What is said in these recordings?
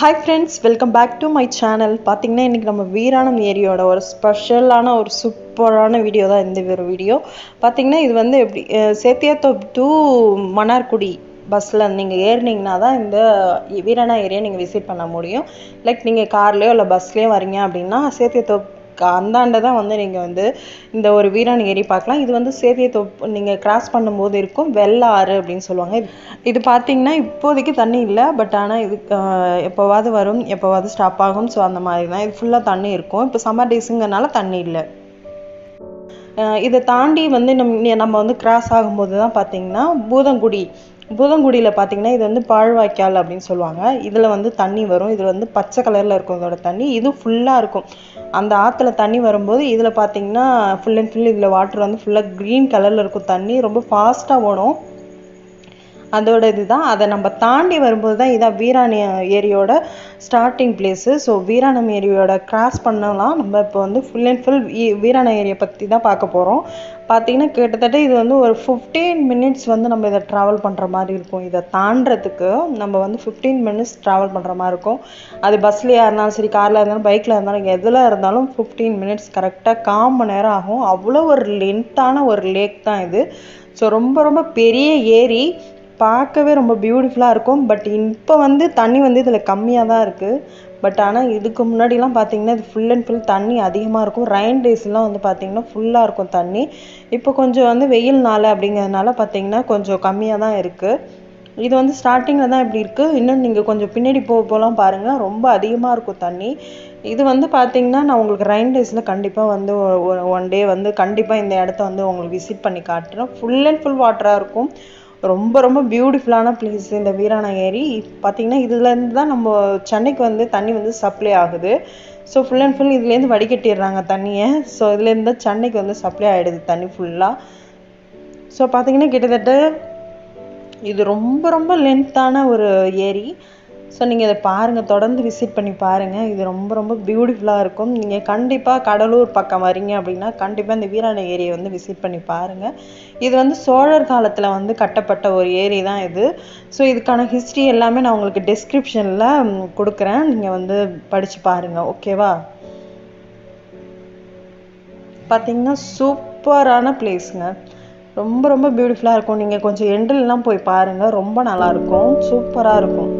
Hi friends welcome back to my channel பார்த்தீங்கன்னா இன்றைக்கி நம்ம வீராணம் ஏரியோட ஒரு ஸ்பெஷலான ஒரு சூப்பரான வீடியோ தான் இந்த ஒரு வீடியோ பார்த்தீங்கன்னா இது வந்து எப்படி சேத்தியாத்தோப் டு மன்னார்குடி பஸ்ஸில் நீங்கள் ஏறினீங்கன்னா தான் இந்த வீராணா ஏரியா நீங்கள் விசிட் பண்ண முடியும். லைக் நீங்கள் கார்லேயோ இல்லை பஸ்லேயோ வரீங்க அப்படின்னா சேத்தியாத்தோப் அந்தாண்டை தான் வந்து நீங்கள் வந்து இந்த ஒரு வீரன் ஏரி பார்க்கலாம். இது வந்து சேத்தியத்தோப் நீங்கள் கிராஸ் பண்ணும்போது இருக்கும். வெள்ள ஆறு அப்படின்னு சொல்லுவாங்க. இது- இது பார்த்தீங்கன்னா இப்போதைக்கு தண்ணி இல்லை. பட் ஆனால் இது எப்போவாது எப்போவாவது வரும். எப்போவாவது ஸ்டாப் ஆகும். ஸோ அந்த மாதிரி தான். இது ஃபுல்லாக தண்ணி இருக்கும். இப்போ சம்மர் டேஸுங்கிறனால தண்ணி இல்லை. இதை தாண்டி வந்து நம்ம நம்ம வந்து கிராஸ் ஆகும்போது தான் பார்த்தீங்கன்னா பூதங்குடி. பூதங்குடியில் பார்த்தீங்கன்னா இது வந்து பாழ்வாய்க்கால் அப்படின்னு சொல்லுவாங்க. இதில் வந்து தண்ணி வரும். இதில் வந்து பச்சை கலரில் இருக்கும் இதோட தண்ணி. இது ஃபுல்லாக இருக்கும். அந்த ஆற்றுல தண்ணி வரும்போது இதில் பார்த்தீங்கன்னா ஃபுல் அண்ட் ஃபுல் இதில் வாட்டர் வந்து ஃபுல்லாக க்ரீன் கலரில் இருக்கும் தண்ணி. ரொம்ப ஃபாஸ்ட்டாக ஓடும். அதோட இதுதான். அதை நம்ம தாண்டி வரும்போது தான் இதான் வீராணி ஏரியோட ஸ்டார்டிங் பிளேஸு ஸோ வீராணம் ஏரியோட கிராஸ் பண்ணலாம். நம்ம இப்போ வந்து ஃபுல் அண்ட் ஃபுல் வீராணம் ஏரியை பற்றி தான் பார்க்க போகிறோம் பார்த்தீங்கன்னா கிட்டத்தட்ட இது வந்து ஒரு ஃபிஃப்டீன் மினிட்ஸ் வந்து நம்ம இதை ட்ராவல் பண்ணுற மாதிரி இருக்கும். இதை தாண்டறதுக்கு நம்ம வந்து ஃபிஃப்டீன் மினிட்ஸ் ட்ராவல் பண்ணுற மாதிரி இருக்கும். அது பஸ்லேயா இருந்தாலும் சரி காரில் இருந்தாலும் பைக்கில் இருந்தாலும் எதில் இருந்தாலும் ஃபிஃப்டீன் மினிட்ஸ் கரெக்டாக கால் மணி நேரம் ஆகும். அவ்வளோ ஒரு லென்த்தான ஒரு லேக் தான் இது. ஸோ ரொம்ப ரொம்ப பெரிய ஏரி. பார்க்கவே ரொம்ப பியூட்டிஃபுல்லாக இருக்கும். பட் இப்போ வந்து தண்ணி வந்து இதில் கம்மியாக தான் இருக்குது பட் ஆனால் இதுக்கு முன்னாடிலாம் பார்த்தீங்கன்னா இது ஃபுல் அண்ட் ஃபுல் தண்ணி அதிகமாக இருக்கும். ரெயின் டேஸ்லாம் வந்து பார்த்தீங்கன்னா ஃபுல்லாக இருக்கும் தண்ணி. இப்போ கொஞ்சம் வந்து வெயில் நாள் அப்படிங்கிறதுனால பார்த்தீங்கன்னா கொஞ்சம் கம்மியாக தான் இருக்குது இது வந்து ஸ்டார்டிங்கில் தான் இப்படி இருக்குது இன்னும் நீங்கள் கொஞ்சம் பின்னாடி போக போகலாம் பாருங்கள் ரொம்ப அதிகமாக இருக்கும் தண்ணி. இது வந்து பார்த்திங்கன்னா நான் உங்களுக்கு ரெயின் டேஸில் கண்டிப்பாக வந்து ஒன் டே வந்து கண்டிப்பாக இந்த இடத்த வந்து உங்களுக்கு விசிட் பண்ணி காட்டுறேன். ஃபுல் அண்ட் ஃபுல் வாட்டராக இருக்கும். ரொம்ப ரொம்ப பியூட்டிஃபுல்லான பிளேஸ் இந்த வீராணா ஏரி பார்த்தீங்கன்னா இதுலேருந்து தான் நம்ம சென்னைக்கு வந்து தண்ணி வந்து சப்ளை ஆகுது. ஸோ ஃபுல் அண்ட் ஃபுல் இதுலேருந்து வடிகட்டிடுறாங்க தண்ணியை. ஸோ இதுலேருந்து தான் சென்னைக்கு வந்து சப்ளை ஆகிடுது தண்ணி ஃபுல்லாக ஸோ பார்த்தீங்கன்னா கிட்டத்தட்ட இது ரொம்ப ரொம்ப லென்த்தான ஒரு ஏரி. ஸோ நீங்கள் இதை பாருங்கள் தொடர்ந்து விசிட் பண்ணி பாருங்கள் இது ரொம்ப ரொம்ப பியூட்டிஃபுல்லாக இருக்கும். நீங்கள் கண்டிப்பாக கடலூர் பக்கம் வரீங்க அப்படின்னா கண்டிப்பாக இந்த வீராணை ஏரியை வந்து விசிட் பண்ணி பாருங்கள் இது வந்து சோழர் காலத்தில் வந்து கட்டப்பட்ட ஒரு ஏரி தான் இது. ஸோ இதுக்கான ஹிஸ்ட்ரி எல்லாமே நான் உங்களுக்கு டிஸ்கிரிப்ஷனில் கொடுக்குறேன். நீங்கள் வந்து படித்து பாருங்கள் ஓகேவா பார்த்தீங்கன்னா சூப்பரான பிளேஸுங்க ரொம்ப ரொம்ப பியூட்டிஃபுல்லாக இருக்கும். நீங்கள் கொஞ்சம் எண்டில்லாம் போய் பாருங்கள் ரொம்ப நல்லாயிருக்கும் சூப்பராக இருக்கும்.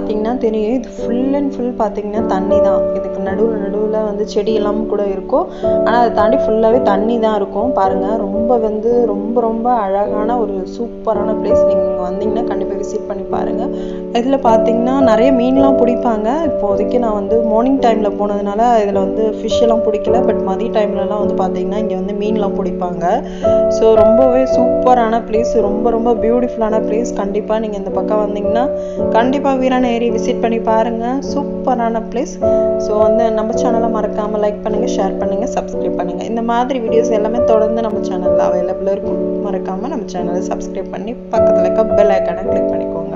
பார்த்தீங்கன்னா தெரியும். இது ஃபுல் அண்ட் ஃபுல் பார்த்தீங்கன்னா தண்ணி தான் இதுக்கு நடுவில் நடுவில் வந்து செடி எல்லாம் கூட இருக்கும். ஆனால் அதை தாண்டி ஃபுல்லாகவே தண்ணி தான் இருக்கும். பாருங்கள் ரொம்ப வந்து ரொம்ப ரொம்ப அழகான ஒரு சூப்பரான பிளேஸ் நீங்கள் இங்கே வந்தீங்கன்னா கண்டிப்பாக விசிட் பண்ணி பாருங்கள் இதில் பார்த்தீங்கன்னா நிறைய மீன்லாம் பிடிப்பாங்க. இப்போதைக்கு நான் வந்து மார்னிங் டைமில் போனதுனால இதில் வந்து ஃபிஷ் எல்லாம் பிடிக்கல. பட் மதிய டைம்லலாம் வந்து பார்த்தீங்கன்னா இங்கே வந்து மீன்லாம் பிடிப்பாங்க. ஸோ ரொம்பவே சூப்பரான பிளேஸ் ரொம்ப ரொம்ப பியூட்டிஃபுல்லான பிளேஸ் கண்டிப்பாக நீங்கள் இந்த பக்கம் வந்தீங்கன்னா கண்டிப்பாக வீரான ஏரி விசிட் பண்ணி பாருங்கள் சூப்பரான பிளேஸ் ஸோ வந்து நம்ம சேனலை மறக்காமல் லைக் பண்ணுங்கள் ஷேர் பண்ணுங்கள் சப்ஸ்கிரைப் பண்ணுங்கள் இந்த மாதிரி வீடியோஸ் எல்லாமே தொடர்ந்து நம்ம சேனலில் அவைலபிளாக இருக்கும். மறக்காமல் நம்ம சேனலை சப்ஸ்கிரைப் பண்ணி பக்கத்தில் இருக்க பெல் ஐக்கானை கிளிக் பண்ணிக்கோங்க.